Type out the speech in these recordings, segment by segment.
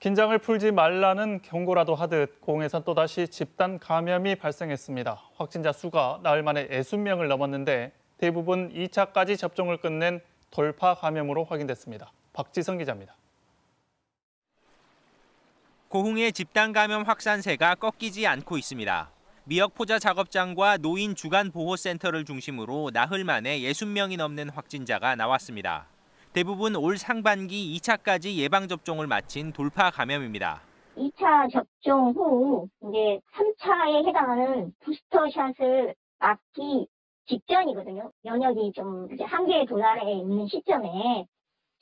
긴장을 풀지 말라는 경고라도 하듯 공에선 또다시 집단 감염이 발생했습니다. 확진자 수가 나흘 만에 60명을 넘었는데 대부분 2차까지 접종을 끝낸 돌파 감염으로 확인됐습니다. 박지성 기자입니다. 고흥의 집단 감염 확산세가 꺾이지 않고 있습니다. 미역 포자 작업장과 노인 주간 보호센터를 중심으로 나흘 만에 60명이 넘는 확진자가 나왔습니다. 대부분 올 상반기 2차까지 예방 접종을 마친 돌파 감염입니다. 2차 접종 후 이제 3차에 해당하는 부스터샷을 맞기 직전이거든요. 면역이 좀 한계에 도달해 있는 시점에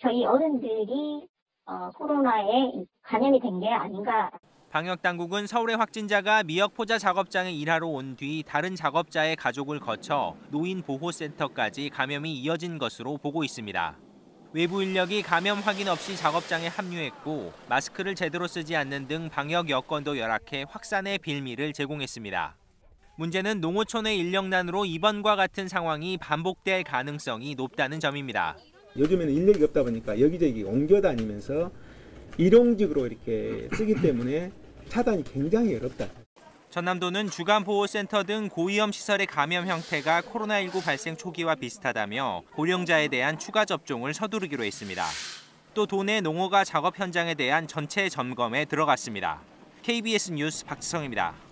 저희 어른들이 어, 코로나에 감염이 된 게 아닌가. 방역 당국은 서울의 확진자가 미역 포자 작업장에 일하러 온 뒤 다른 작업자의 가족을 거쳐 노인 보호센터까지 감염이 이어진 것으로 보고 있습니다. 외부 인력이 감염 확인 없이 작업장에 합류했고 마스크를 제대로 쓰지 않는 등 방역 여건도 열악해 확산의 빌미를 제공했습니다. 문제는 농어촌의 인력난으로 이번과 같은 상황이 반복될 가능성이 높다는 점입니다. 요즘에는 인력이 없다 보니까 여기저기 옮겨 다니면서 일용직으로 이렇게 쓰기 때문에 차단이 굉장히 어렵다. 전남도는 주간보호센터 등 고위험 시설의 감염 형태가 코로나19 발생 초기와 비슷하다며 고령자에 대한 추가 접종을 서두르기로 했습니다. 또 도내 농어가 작업 현장에 대한 전체 점검에 들어갔습니다. KBS 뉴스 박지성입니다.